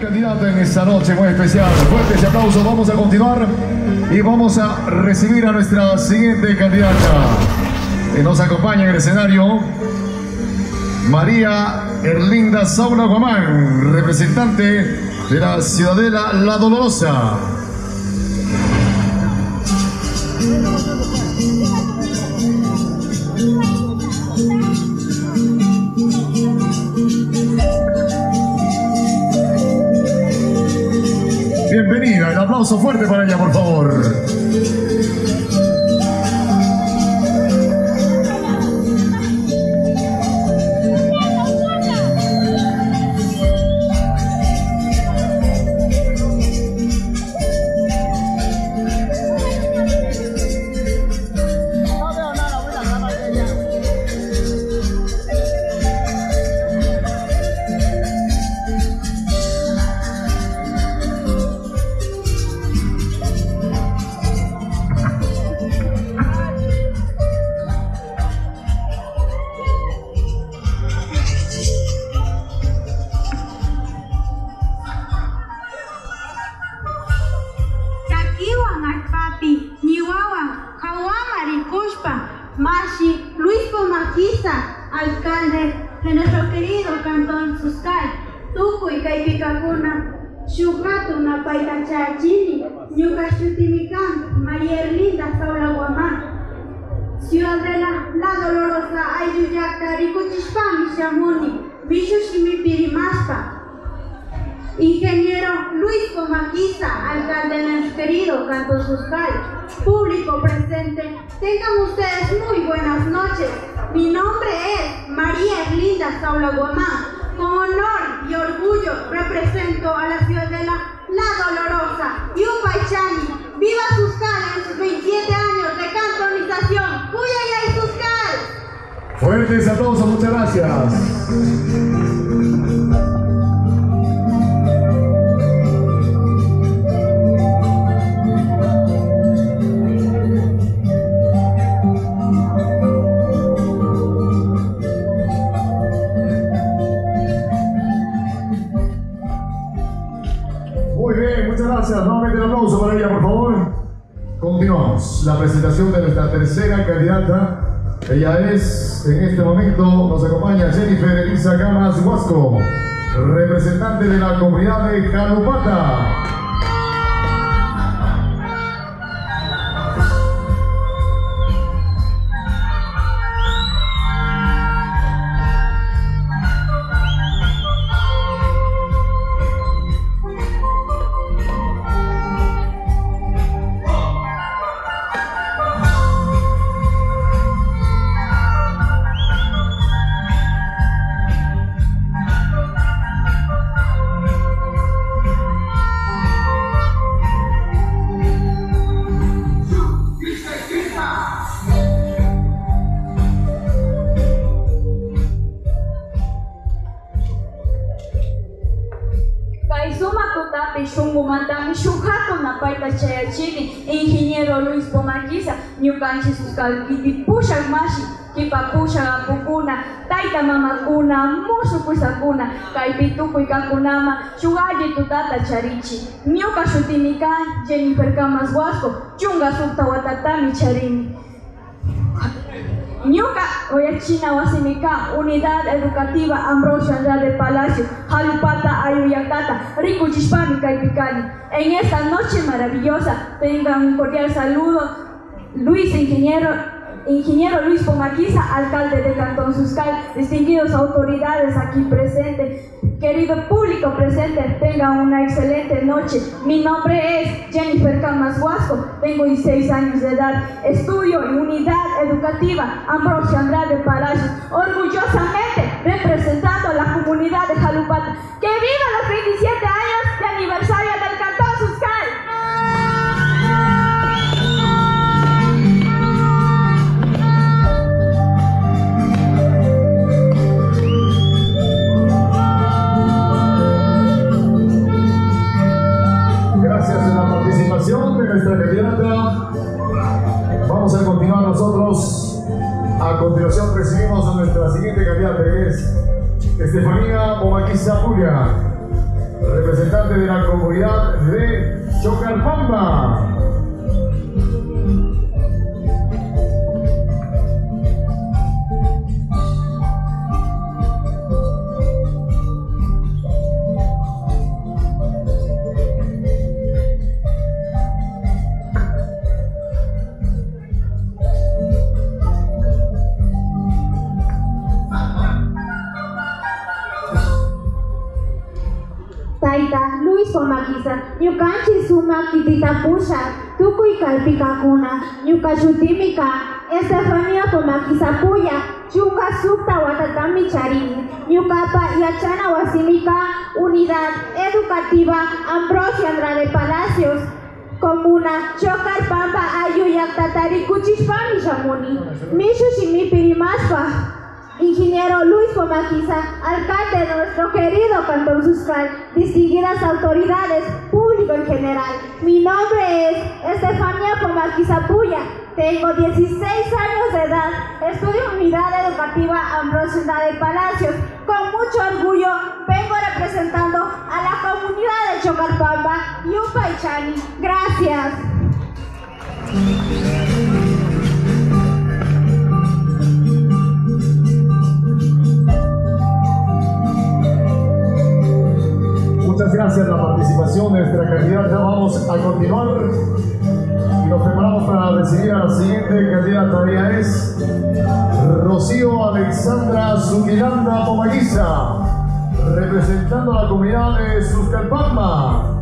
Candidata en esta noche muy especial. Fuertes aplausos. Vamos a continuar y vamos a recibir a nuestra siguiente candidata. Que nos acompaña en el escenario. María Erlinda Saula Guamán, representante de la Ciudadela La Dolorosa. Aplauso fuerte para ella, por favor. Tukuy Kaipikakuna, Shugatu Napaita Chachini, Ñuka Shutimikan, María Erlinda Saula Guamán, Ciudadela La Dolorosa Ayuyaka Rikuchishpami Shamuni, Bishu Shimi Pirimaspa, Ingeniero Luis Comaquiza, alcalde de nuestro querido Canto Suscal, público presente, tengan ustedes muy buenas noches. Mi nombre es María Erlinda Saula Guamán. Con honor y orgullo represento a la ciudadela La Dolorosa y Upaychani. ¡Viva Suscal en sus 27 años de cantonización! ¡Cuyaya y Suscal! Fuertes aplausos, muchas gracias. Un aplauso para ella, por favor. Continuamos. La presentación de nuestra tercera candidata. Ella es, en este momento, nos acompaña Jennifer Elisa Gamas Huasco, representante de la comunidad de Jalupata. Ñukanchis suskalkipi pushak mashi kipa pushak apukuna taita mamakuna musu pusakuna kaypi tukuy kakunama shugalli tutata charichi ñuka shutimi kan Jennifer Camas Huasco chunga sukta watatami charini Ñuka Oyachina Wasimika, Unidad Educativa Ambrosio Andrade Palacio, Jalupata Ayuyacata, Rico Chispami Caipicani. En esta noche maravillosa, tengan un cordial saludo, Luis Ingeniero, Ingeniero Luis Pomaquiza, alcalde de Cantón Suscal, distinguidos autoridades aquí presentes, querido público presente, tengan una excelente noche. Mi nombre es Jennifer Camas Huasco, tengo 16 años de edad, estudio en Unidad Educativa Ambrosio Andrade Palacios, orgullosamente representando a la comunidad de Jalupata. ¡Que viva los 27 años de aniversario Vamos a continuar nosotros. A continuación recibimos a nuestra siguiente candidata que es Estefanía Momaquiza Julia, representante de la comunidad de Chocarpamba. Taita Luis Pomakisa, ñukanchis sumak kititapusha, tukuy kalpikakuna, ñukashutimika, Estefanía Pomakisa Puya, chunga sukta watatami charini, ñukapa yachana wasimika, Unidad Educativa Ambrosio Andrade Palacios, Comuna Chocar Pampa Ayuyak Tatari Kuchispami Shamuni, Mishu Shimipirimaspa, Ingeniero Luis Pomaquiza, alcalde de nuestro querido Cantón Suscal, distinguidas autoridades, público en general. Mi nombre es Estefania Pomaquiza Puya, tengo 16 años de edad, estudio Unidad Educativa Ambrosio de Palacios. Con mucho orgullo vengo representando a la comunidad de Chocarpamba y Upaychani. Gracias. Muchas gracias por la participación de nuestra candidata. Vamos a continuar y nos preparamos para recibir a la siguiente candidata. Ella es Rocío Alexandra Zuquilanda Pomaguiza, representando a la comunidad de Suscalpamba.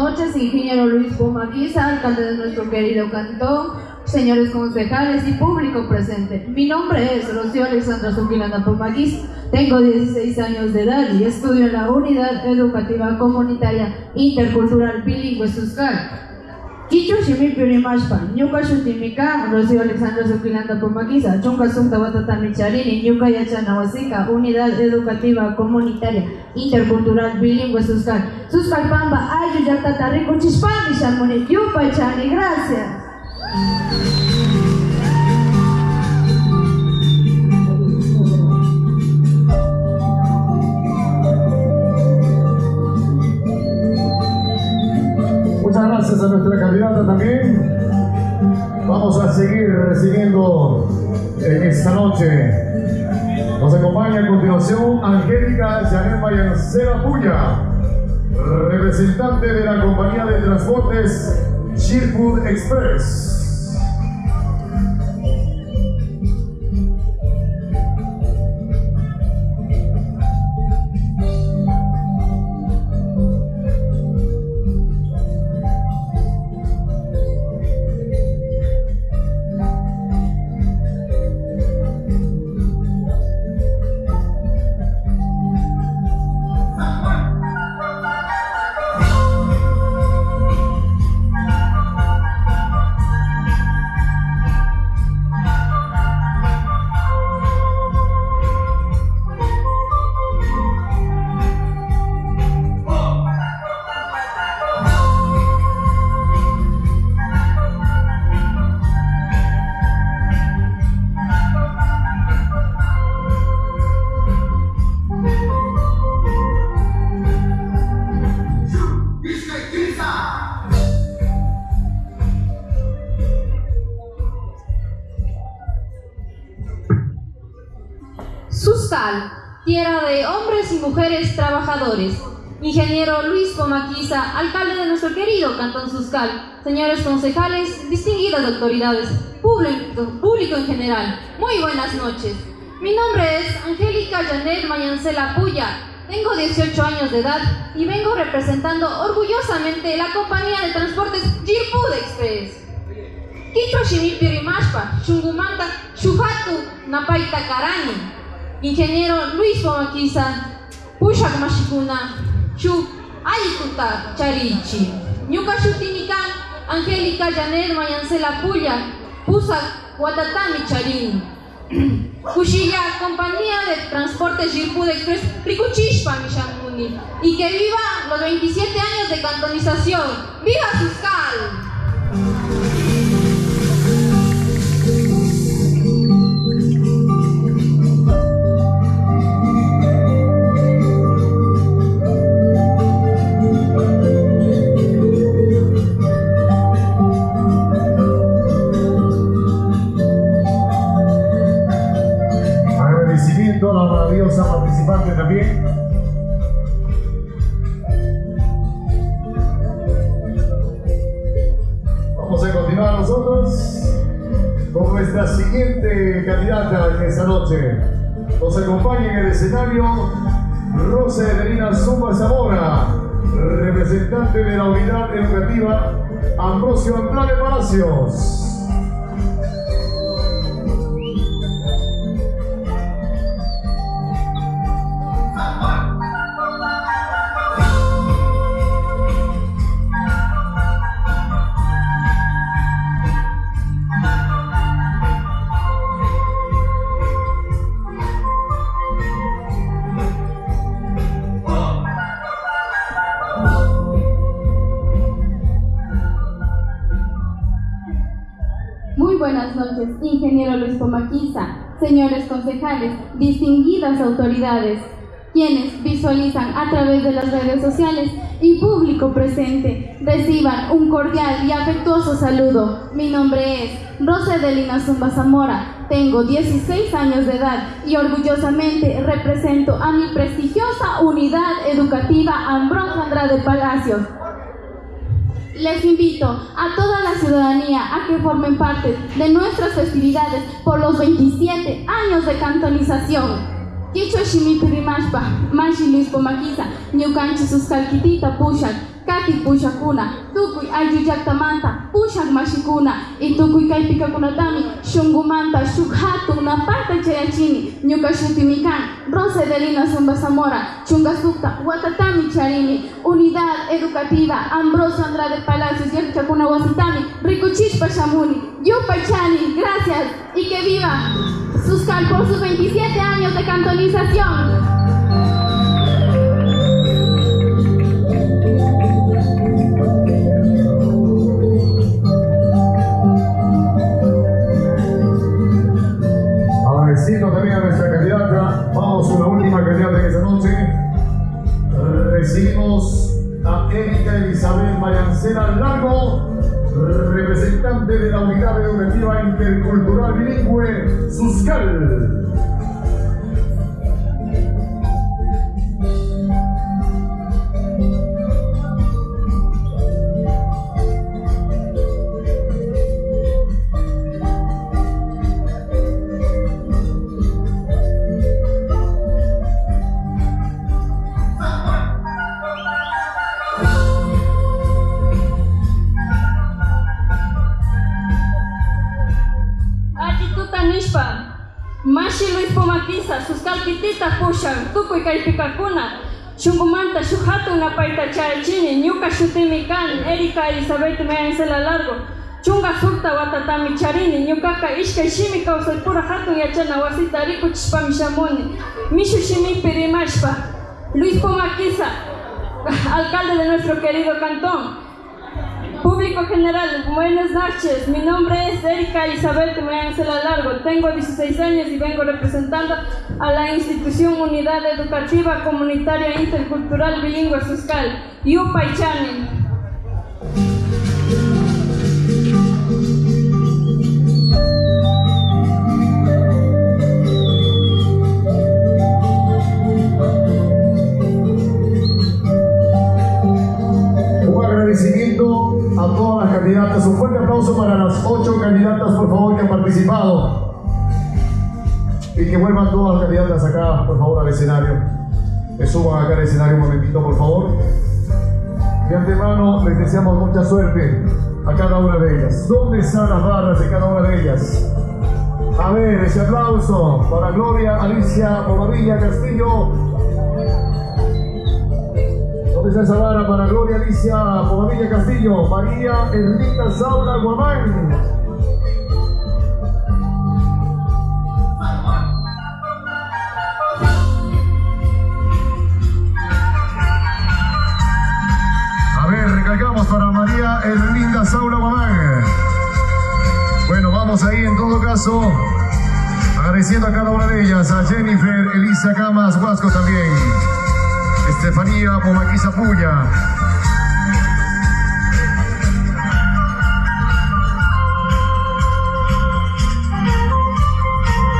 Noches, ingeniero Luis Pomaquiza, alcalde de nuestro querido cantón, señores concejales y público presente. Mi nombre es Rocío Alexandra Zuquilanda Pomaquiza, tengo 16 años de edad y estudio en la Unidad Educativa Comunitaria Intercultural Bilingüe Suscal. Kichu shimi pirimashpa, ñuka shutimika, Rocío Alexandra Zuquilanda Pomaquiza, chunka sukta watatami charini, ñuka Unidad Educativa Comunitaria Intercultural Bilingüe Suscal. Suscal Pamba, ayu yatata rico chispami shamuni, yupa chani, gracias. A nuestra candidata también. Vamos a seguir recibiendo en esta noche. Nos acompaña a continuación Angélica Janet Mayancera Puya, representante de la compañía de transportes Shirfood Express. De hombres y mujeres trabajadores. Ingeniero Luis Pomaquiza, alcalde de nuestro querido Cantón Suscal. Señores concejales, distinguidas autoridades, público, público en general, muy buenas noches. Mi nombre es Angélica Janet Mayancela Puya. Tengo 18 años de edad y vengo representando orgullosamente la compañía de transportes Jirpud Express. Kichwa Shimipirimashpa, Shungumanta, Shuhatu, Napaita Karani. Ingeniero Luis Pomaquiza, Pushak Mashikuna, Shu Ayikuta Charichi. Ñuka shutinikan Angélica Janet Mayancela Puya, Pusa Guatatami Charini. Cuchilla, compañía de transporte Girpud Express, Ricuchishpa Mishamuni. Y que viva los 27 años de cantonización. ¡Viva Suscal! En esta noche. Nos acompaña en el escenario Rosa Evelina Zumba Zamora, representante de la unidad educativa Ambrosio Andrade Palacios. Buenas noches, ingeniero Luis Pomaquiza, señores concejales, distinguidas autoridades, quienes visualizan a través de las redes sociales y público presente. Reciban un cordial y afectuoso saludo. Mi nombre es Rosa Edelina Zumba Zamora, tengo 16 años de edad y orgullosamente represento a mi prestigiosa unidad educativa Ambrosio Andrade Palacios. Les invito a toda la ciudadanía a que formen parte de nuestras festividades por los 27 años de cantonización. Ñukanchi suskalkitita pushan, kati pushakuna, tukuy ayllullaktamanta, pushak mashikuna, y tukuy kaypikakunatami, shungumanta, shuk hatun napata chayachini, ñuka shutimi kan, Rosa Edelina Zamora, chungasukta, watatami charini, unidad educativa, Ambrosio Andrade Palacios, yakchakuna wasitami, rikuchishpa shamuni, yupa chani, gracias, y que viva Suscal por sus 27 años de cantonización. Mayancera Largo, representante de la Unidad Educativa Intercultural Bilingüe, Suscal. Tukuy kaypikakuna, shungumanta shuhatu napaita chayachini, ñuka shutimi kan, Erika Elizabeth Meancela Largo, chunga surta watatami charini, ñukaka ishkay shimi kawsaypura hatun yachana wasita rikuchishpami shamuni, mishu shimipi rimashpa, Luis Pomaquiza, alcalde de nuestro querido cantón, Público general, buenas noches. Mi nombre es Erika Elizabeth Meancela Largo. Tengo 16 años y vengo representando a la institución Unidad Educativa Comunitaria Intercultural Bilingüe Suscal, Yupaychani. Candidatas. Un fuerte aplauso para las ocho candidatas, por favor, que han participado. Y que vuelvan todas las candidatas acá, por favor, al escenario. Que suban acá al escenario un momentito, por favor. De antemano les deseamos mucha suerte a cada una de ellas. ¿Dónde están las barras de cada una de ellas? A ver, ese aplauso para Gloria Alicia Bobadilla Castillo. ¿Dónde Esa vara para Gloria Alicia Pomavilla Castillo, María Erlinda Saura Guamán. A ver, recalcamos para María Erlinda Saura Guamán. Bueno, vamos ahí en todo caso, agradeciendo a cada una de ellas, a Jennifer, Elisa Camas, Huasco también. Estefanía Pomaquiza Puya.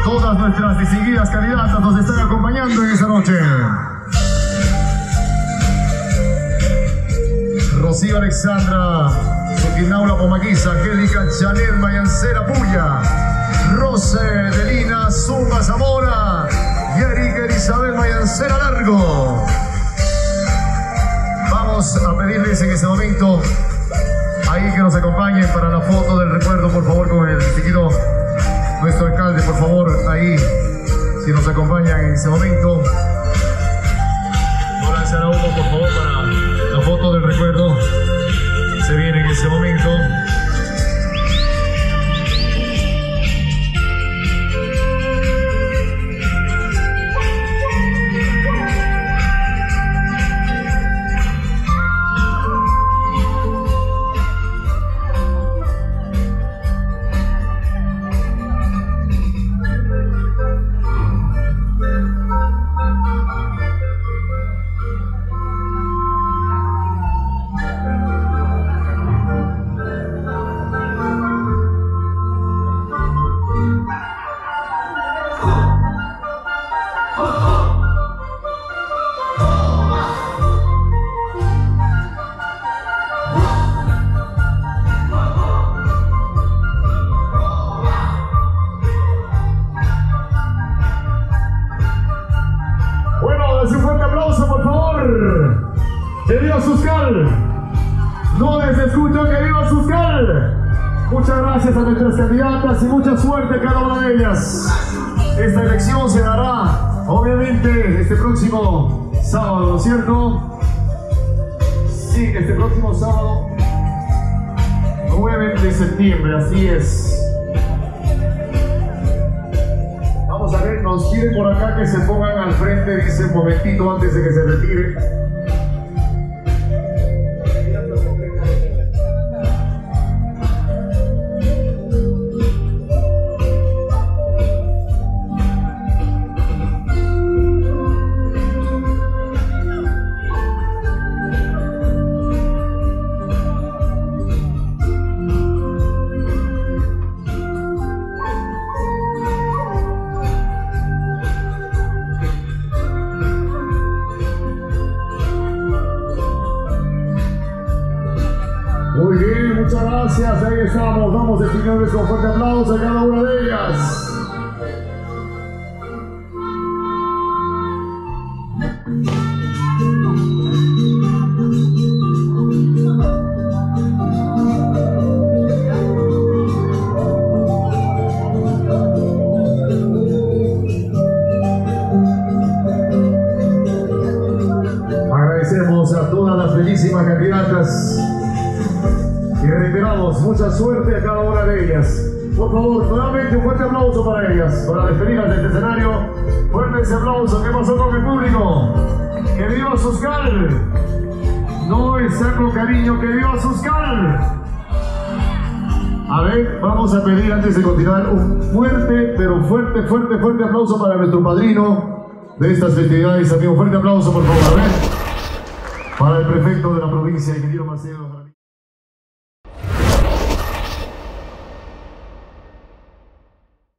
Todas nuestras distinguidas candidatas nos están acompañando en esta noche. Rocío Alexandra Suquinaula Pomaquiza, Angélica Chanel Mayancera Puya, Rose Delina Zumba Zamora y Elizabeth Mayancera Largo a pedirles en este momento ahí que nos acompañen para la foto del recuerdo, por favor, con el distinguido nuestro alcalde, por favor, ahí, si nos acompañan en este momento. No lanzar a uno, por favor, para la foto del recuerdo. Se viene en este momento. Candidatas y mucha suerte a cada una de ellas. Esta elección se dará, obviamente, este próximo sábado, ¿no es cierto? Sí, este próximo sábado, 9 de septiembre, así es. Vamos a ver, nos piden por acá que se pongan al frente, dice un momentito antes de que se retire. Con fuerte aplauso a cada una de ellas. Y reiteramos mucha suerte a cada una de ellas. Por favor, nuevamente un fuerte aplauso para ellas, para despedirlas de este escenario. Fuerte ese aplauso. ¿Qué pasó con el público? ¡Que viva Suscal! No es saco cariño, que viva Suscal. A ver, vamos a pedir antes de continuar un fuerte, pero fuerte, fuerte, fuerte aplauso para nuestro padrino de estas festividades. Amigo, fuerte aplauso, por favor. A ver, para el prefecto de la provincia, ingeniero Marcelo.